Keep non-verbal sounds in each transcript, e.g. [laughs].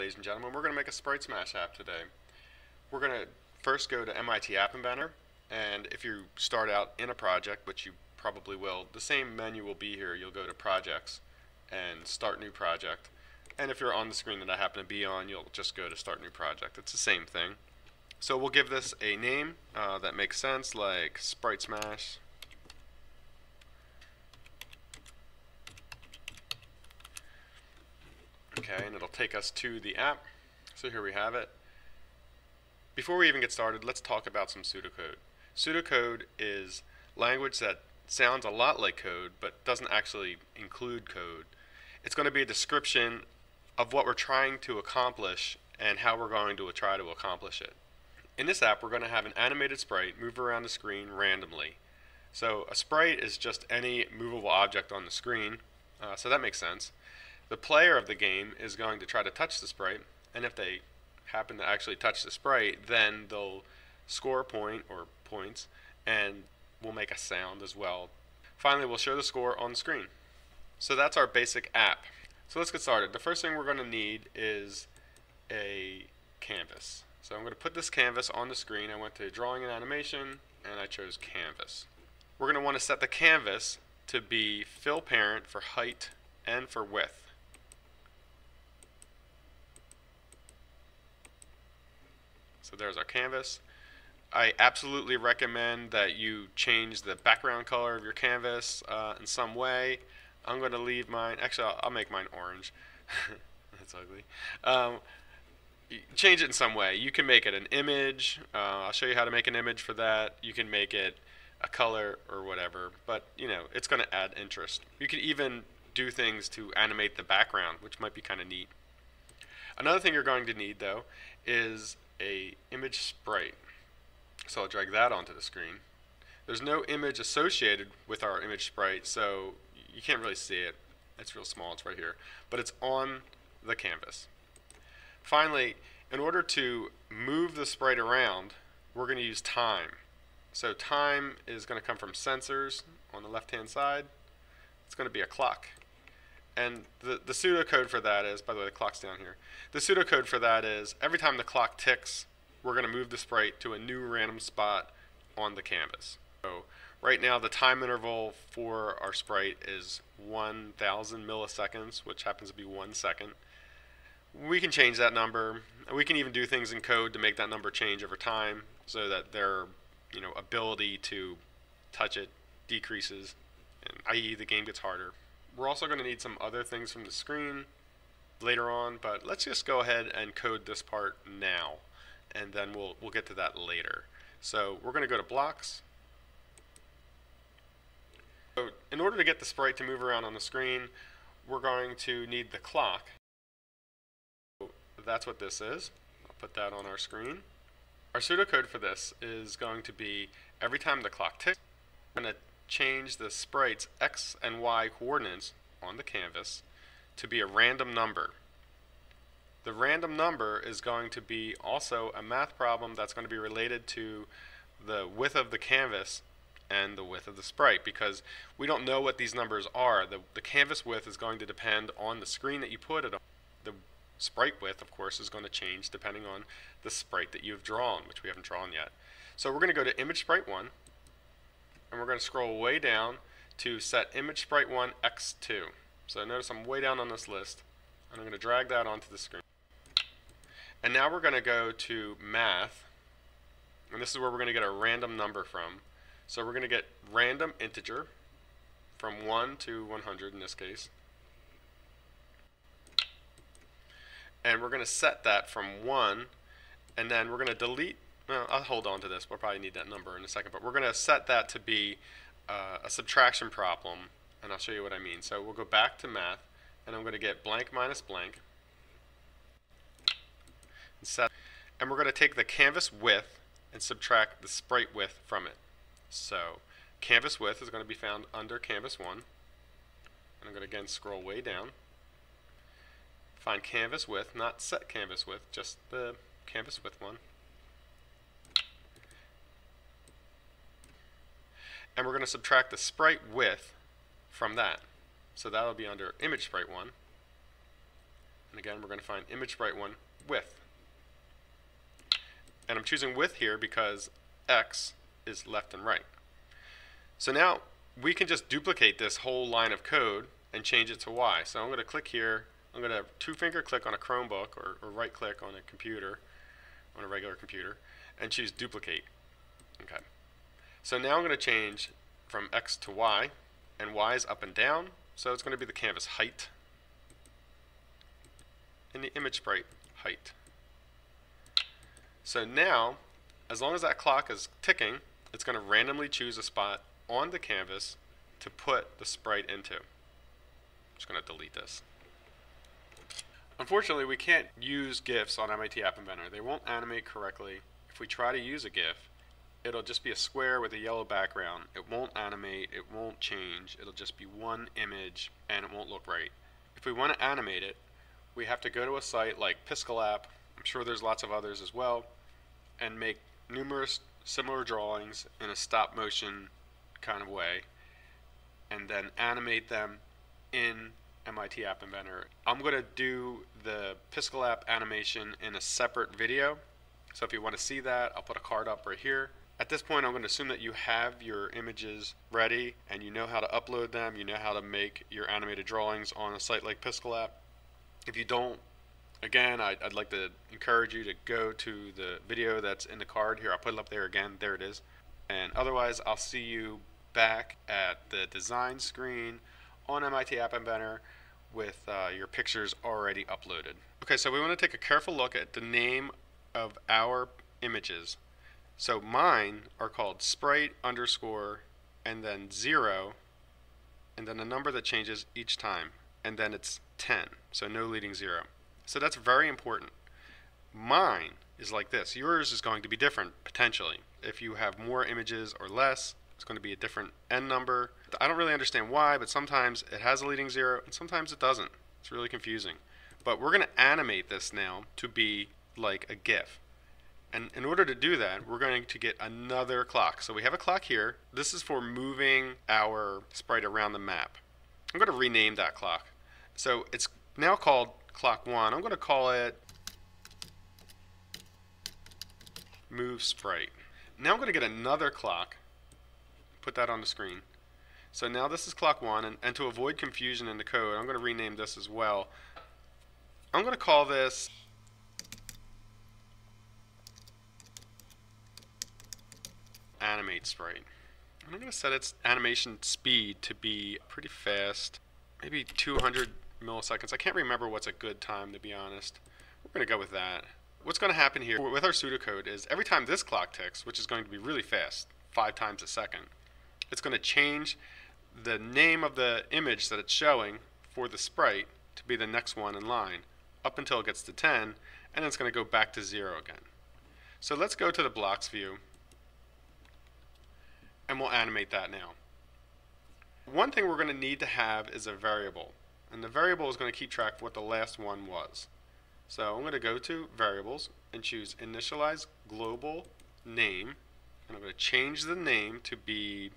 ladies and gentlemen. We're going to make a Sprite Smash app today. We're going to first go to MIT App Inventor, and if you start out in a project, which you probably will, the same menu will be here. You'll go to Projects and Start New Project. And if you're on the screen that I happen to be on, you'll just go to Start New Project. It's the same thing. So we'll give this a name uh, that makes sense, like Sprite Smash. Okay, and it'll take us to the app. So here we have it. Before we even get started, let's talk about some pseudocode. Pseudocode is language that sounds a lot like code, but doesn't actually include code. It's going to be a description of what we're trying to accomplish and how we're going to try to accomplish it. In this app, we're going to have an animated sprite move around the screen randomly. So a sprite is just any movable object on the screen, uh, so that makes sense. The player of the game is going to try to touch the sprite, and if they happen to actually touch the sprite, then they'll score a point or points, and we'll make a sound as well. Finally, we'll show the score on the screen. So that's our basic app. So let's get started. The first thing we're going to need is a canvas. So I'm going to put this canvas on the screen. I went to drawing and animation and I chose canvas. We're going to want to set the canvas to be fill parent for height and for width. So there's our canvas. I absolutely recommend that you change the background color of your canvas uh, in some way. I'm going to leave mine, actually I'll, I'll make mine orange. [laughs] That's ugly. Um, change it in some way. You can make it an image. Uh, I'll show you how to make an image for that. You can make it a color or whatever, but you know, it's going to add interest. You can even do things to animate the background, which might be kind of neat. Another thing you're going to need though is a image sprite. So I'll drag that onto the screen. There's no image associated with our image sprite, so you can't really see it. It's real small, it's right here. But it's on the canvas. Finally, in order to move the sprite around, we're going to use time. So time is going to come from sensors on the left-hand side. It's going to be a clock. And the, the pseudocode for that is, by the way, the clock's down here. The pseudocode for that is every time the clock ticks, we're going to move the sprite to a new random spot on the canvas. So right now the time interval for our sprite is 1000 milliseconds, which happens to be one second. We can change that number. We can even do things in code to make that number change over time so that their you know, ability to touch it decreases, i.e. the game gets harder. We're also going to need some other things from the screen later on, but let's just go ahead and code this part now, and then we'll, we'll get to that later. So we're going to go to blocks. So in order to get the sprite to move around on the screen, we're going to need the clock. So that's what this is. I'll put that on our screen. Our pseudocode for this is going to be every time the clock ticks, we're going to change the sprite's x and y coordinates on the canvas to be a random number. The random number is going to be also a math problem that's going to be related to the width of the canvas and the width of the sprite because we don't know what these numbers are. The, the canvas width is going to depend on the screen that you put it on. The sprite width, of course, is going to change depending on the sprite that you've drawn, which we haven't drawn yet. So we're going to go to image sprite 1 and we're going to scroll way down to set image sprite 1 x2. So notice I'm way down on this list and I'm going to drag that onto the screen. And now we're going to go to math and this is where we're going to get a random number from. So we're going to get random integer from 1 to 100 in this case. And we're going to set that from 1 and then we're going to delete well, I'll hold on to this. We'll probably need that number in a second. But we're going to set that to be uh, a subtraction problem. And I'll show you what I mean. So we'll go back to math. And I'm going to get blank minus blank. And, set, and we're going to take the canvas width and subtract the sprite width from it. So canvas width is going to be found under canvas 1. And I'm going to again scroll way down. Find canvas width, not set canvas width, just the canvas width one. And we're going to subtract the sprite width from that. So that'll be under image sprite 1. And again, we're going to find image sprite 1 width. And I'm choosing width here because X is left and right. So now we can just duplicate this whole line of code and change it to Y. So I'm going to click here. I'm going to two finger click on a Chromebook or, or right click on a computer, on a regular computer, and choose duplicate. Okay. So now I'm going to change from X to Y, and Y is up and down, so it's going to be the canvas height and the image sprite height. So now, as long as that clock is ticking, it's going to randomly choose a spot on the canvas to put the sprite into. I'm just going to delete this. Unfortunately, we can't use GIFs on MIT App Inventor. They won't animate correctly. If we try to use a GIF, it'll just be a square with a yellow background. It won't animate, it won't change. It'll just be one image and it won't look right. If we want to animate it, we have to go to a site like Piskel app, I'm sure there's lots of others as well, and make numerous similar drawings in a stop motion kind of way, and then animate them in MIT App Inventor. I'm going to do the Piskel app animation in a separate video, so if you want to see that, I'll put a card up right here. At this point, I'm going to assume that you have your images ready and you know how to upload them, you know how to make your animated drawings on a site like Piskel app. If you don't, again, I'd, I'd, like to encourage you to go to the video that's in the card here. I'll put it up there again. There it is. And otherwise, I'll see you back at the design screen on MIT App Inventor with uh, your pictures already uploaded. Okay, so we want to take a careful look at the name of our images. So mine are called sprite underscore and then zero and then a number that changes each time and then it's 10 so no leading zero. So that's very important. Mine is like this. Yours is going to be different potentially. If you have more images or less it's going to be a different n number. I don't really understand why but sometimes it has a leading zero and sometimes it doesn't. It's really confusing. But we're going to animate this now to be like a GIF and in order to do that, we're going to get another clock. So we have a clock here. This is for moving our sprite around the map. I'm going to rename that clock. So it's now called clock 1. I'm going to call it move sprite. Now I'm going to get another clock, put that on the screen. So now this is clock 1, and, and to avoid confusion in the code, I'm going to rename this as well. I'm going to call this animate sprite. I'm going to set its animation speed to be pretty fast, maybe 200 milliseconds. I can't remember what's a good time to be honest. We're going to go with that. What's going to happen here with our pseudocode is every time this clock ticks, which is going to be really fast, five times a second, it's going to change the name of the image that it's showing for the sprite to be the next one in line up until it gets to 10 and then it's going to go back to 0 again. So let's go to the blocks view and we'll animate that now. One thing we're going to need to have is a variable, and the variable is going to keep track of what the last one was. So I'm going to go to variables and choose initialize global name, and I'm going to change the name to be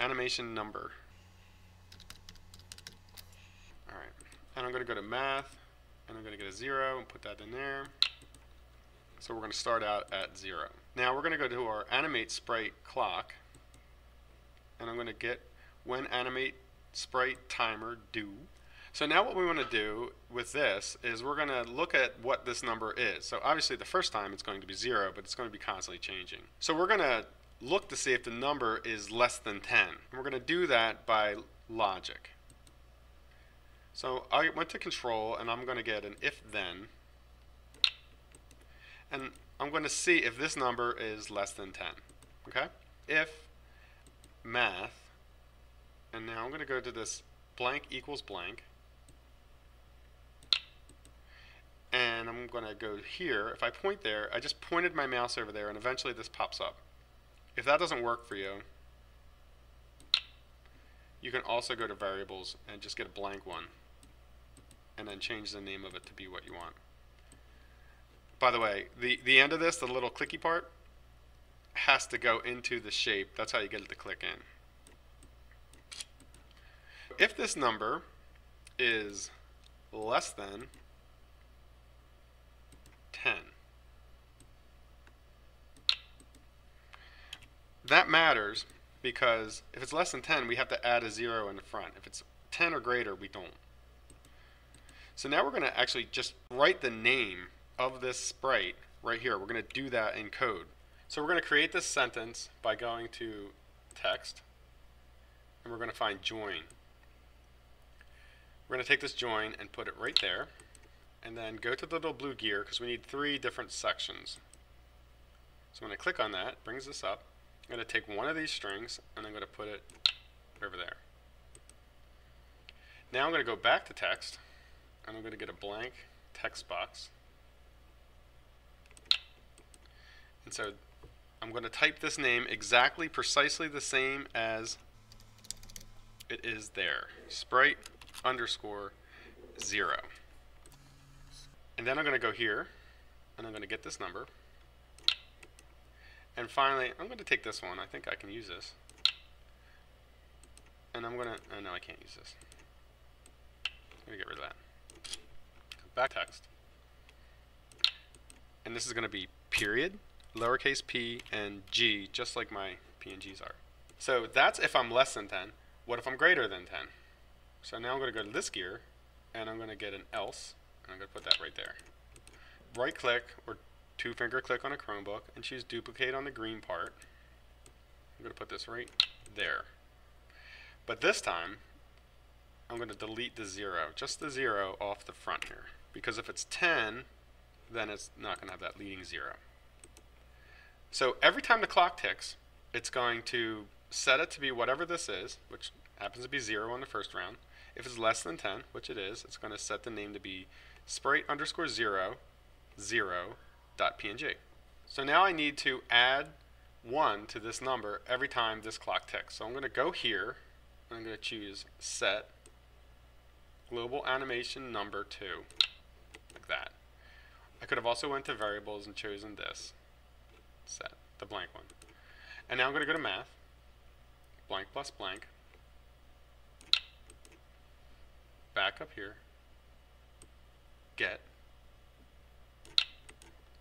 animation number. Alright, and I'm going to go to math, and I'm going to get a zero and put that in there. So we're going to start out at 0. Now we're going to go to our animate sprite clock and I'm going to get when animate sprite timer do. So now what we want to do with this is we're going to look at what this number is. So obviously the first time it's going to be 0 but it's going to be constantly changing. So we're going to look to see if the number is less than 10. And we're going to do that by logic. So I went to control and I'm going to get an if then and I'm going to see if this number is less than 10. Okay? If math, and now I'm going to go to this blank equals blank, and I'm going to go here. If I point there, I just pointed my mouse over there, and eventually this pops up. If that doesn't work for you, you can also go to variables and just get a blank one, and then change the name of it to be what you want. By the way, the, the end of this, the little clicky part, has to go into the shape. That's how you get it to click in. If this number is less than 10, that matters because if it's less than 10, we have to add a 0 in the front. If it's 10 or greater, we don't. So now we're going to actually just write the name of this sprite right here. We're going to do that in code. So we're going to create this sentence by going to text, and we're going to find join. We're going to take this join and put it right there, and then go to the little blue gear because we need three different sections. So when I click on that, brings this up. I'm going to take one of these strings and I'm going to put it over there. Now I'm going to go back to text and I'm going to get a blank text box. And so I'm going to type this name exactly, precisely the same as it is there. Sprite underscore zero. And then I'm going to go here and I'm going to get this number. And finally, I'm going to take this one. I think I can use this. And I'm going to, oh no, I can't use this. I'm going to get rid of that. Back text. And this is going to be period, lowercase p, and g, just like my p and g's are. So that's if I'm less than 10. What if I'm greater than 10? So now I'm going to go to this gear, and I'm going to get an else, and I'm going to put that right there. Right click, or two finger click on a Chromebook and choose duplicate on the green part. I'm going to put this right there. But this time, I'm going to delete the zero, just the zero off the front here. Because if it's 10, then it's not going to have that leading zero. So every time the clock ticks, it's going to set it to be whatever this is, which happens to be zero on the first round. If it's less than 10, which it is, it's going to set the name to be sprite underscore zero, zero, .png. So now I need to add 1 to this number every time this clock ticks. So I'm going to go here, and I'm going to choose set global animation number 2, like that. I could have also went to variables and chosen this, set, the blank one. And now I'm going to go to math, blank plus blank, back up here, get,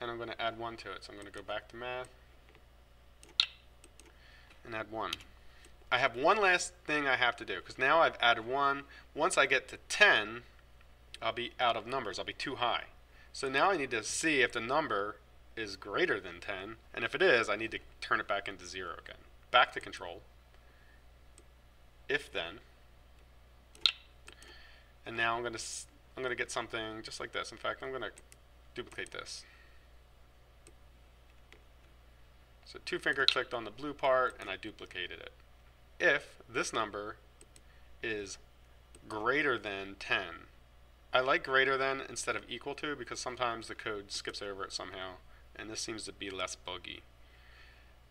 and I'm going to add 1 to it. So I'm going to go back to math and add 1. I have one last thing I have to do because now I've added 1. Once I get to 10, I'll be out of numbers. I'll be too high. So now I need to see if the number is greater than 10, and if it is, I need to turn it back into 0 again. Back to control. If then. And now I'm going to I'm going to get something just like this. In fact, I'm going to duplicate this. So two finger clicked on the blue part and I duplicated it. If this number is greater than 10, I like greater than instead of equal to because sometimes the code skips over it somehow and this seems to be less buggy.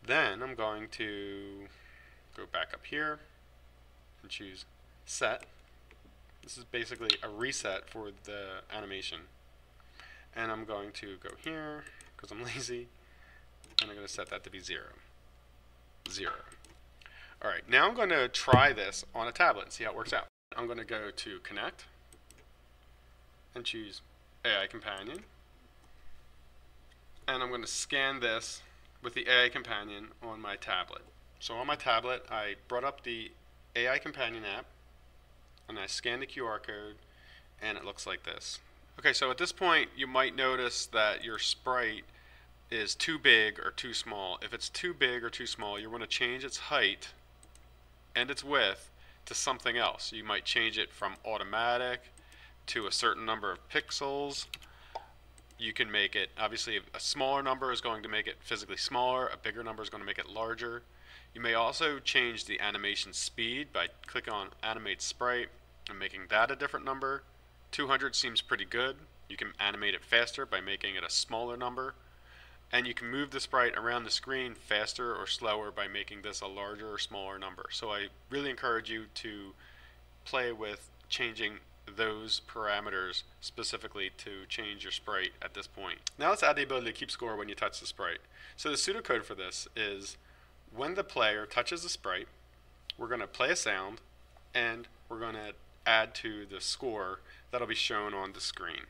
Then I'm going to go back up here and choose set. This is basically a reset for the animation. And I'm going to go here because I'm [laughs] lazy and I'm going to set that to be 0. 0. Alright, now I'm going to try this on a tablet and see how it works out. I'm going to go to Connect and choose AI Companion. And I'm going to scan this with the AI Companion on my tablet. So on my tablet, I brought up the AI Companion app, and I scanned the QR code, and it looks like this. Okay, so at this point, you might notice that your sprite is too big or too small. If it's too big or too small, you want to change its height and its width to something else. You might change it from automatic to a certain number of pixels. You can make it, obviously a smaller number is going to make it physically smaller, a bigger number is going to make it larger. You may also change the animation speed by clicking on animate sprite and making that a different number. 200 seems pretty good. You can animate it faster by making it a smaller number. And you can move the sprite around the screen faster or slower by making this a larger or smaller number. So I really encourage you to play with changing those parameters specifically to change your sprite at this point. Now let's add the ability to keep score when you touch the sprite. So the pseudocode for this is when the player touches the sprite, we're going to play a sound and we're going to add to the score that'll be shown on the screen.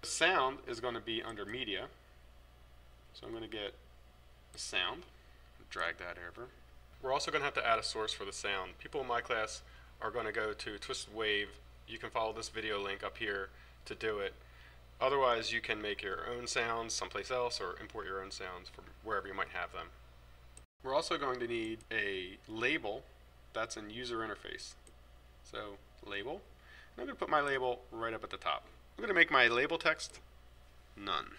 The sound is going to be under media. So I'm going to get the sound, drag that over. We're also going to have to add a source for the sound. People in my class are going to go to Twisted Wave. You can follow this video link up here to do it. Otherwise, you can make your own sounds someplace else or import your own sounds from wherever you might have them. We're also going to need a label that's in user interface. So label, and I'm going to put my label right up at the top. I'm going to make my label text none.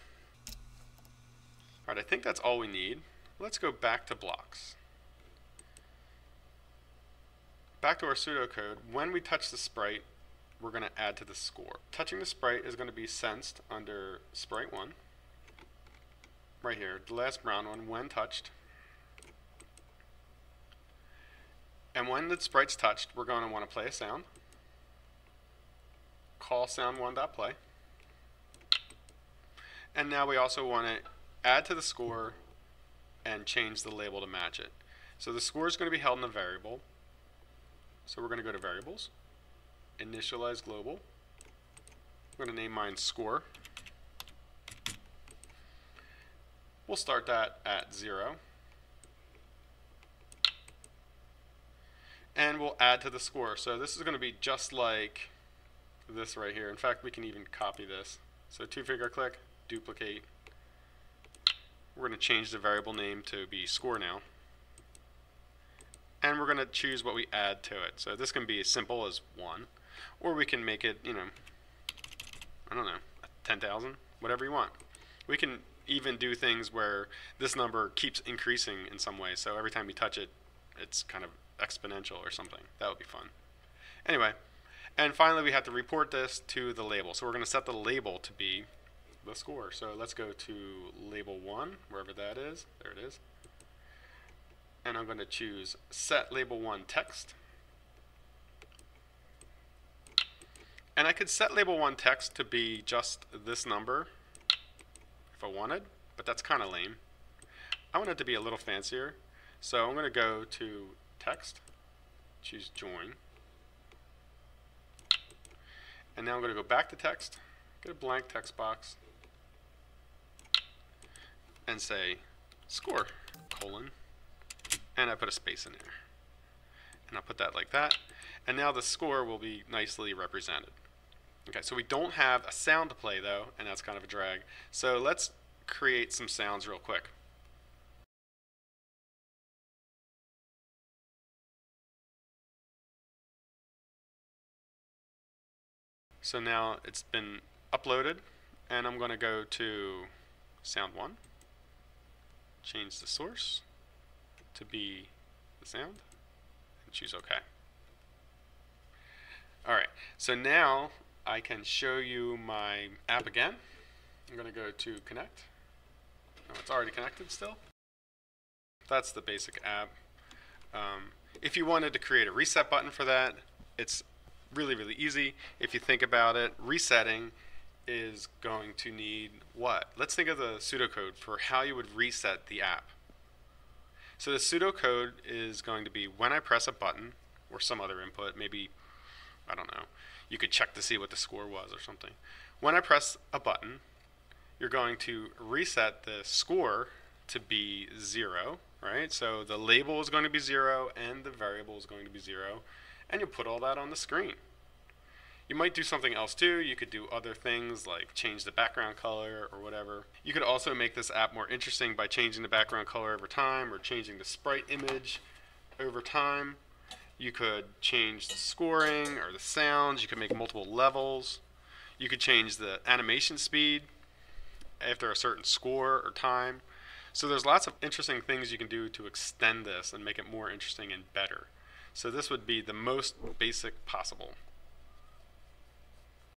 Alright, I think that's all we need. Let's go back to blocks. Back to our pseudocode, when we touch the sprite, we're going to add to the score. Touching the sprite is going to be sensed under sprite 1. Right here, the last brown one, when touched. And when the sprite's touched, we're going to want to play a sound. Call sound1.play. And now we also want to add to the score and change the label to match it. So the score is going to be held in a variable. So we're going to go to variables initialize global. I'm going to name mine score. We'll start that at 0. And we'll add to the score. So this is going to be just like this right here. In fact, we can even copy this. So two finger click, duplicate. We're going to change the variable name to be score now and we're going to choose what we add to it. So this can be as simple as 1, or we can make it, you know, I don't know, 10,000, whatever you want. We can even do things where this number keeps increasing in some way, so every time we touch it, it's kind of exponential or something. That would be fun. Anyway, and finally we have to report this to the label. So we're going to set the label to be the score. So let's go to label 1, wherever that is. There it is and I'm going to choose set label 1 text. And I could set label 1 text to be just this number if I wanted, but that's kind of lame. I want it to be a little fancier, so I'm going to go to text, choose join, and now I'm going to go back to text, get a blank text box, and say score, colon, and I put a space in there. And I'll put that like that. And now the score will be nicely represented. Okay, so we don't have a sound to play though, and that's kind of a drag. So let's create some sounds real quick. So now it's been uploaded, and I'm going to go to sound 1, change the source, to be the sound and choose OK. Alright, so now I can show you my app again. I'm going to go to connect. Oh, it's already connected still. That's the basic app. Um, if you wanted to create a reset button for that, it's really, really easy. If you think about it, resetting is going to need what? Let's think of the pseudocode for how you would reset the app. So the pseudocode is going to be when I press a button or some other input, maybe, I don't know, you could check to see what the score was or something. When I press a button, you're going to reset the score to be zero, right? So the label is going to be zero and the variable is going to be zero, and you put all that on the screen. You might do something else too. You could do other things like change the background color or whatever. You could also make this app more interesting by changing the background color over time or changing the sprite image over time. You could change the scoring or the sounds. You could make multiple levels. You could change the animation speed after a certain score or time. So there's lots of interesting things you can do to extend this and make it more interesting and better. So this would be the most basic possible.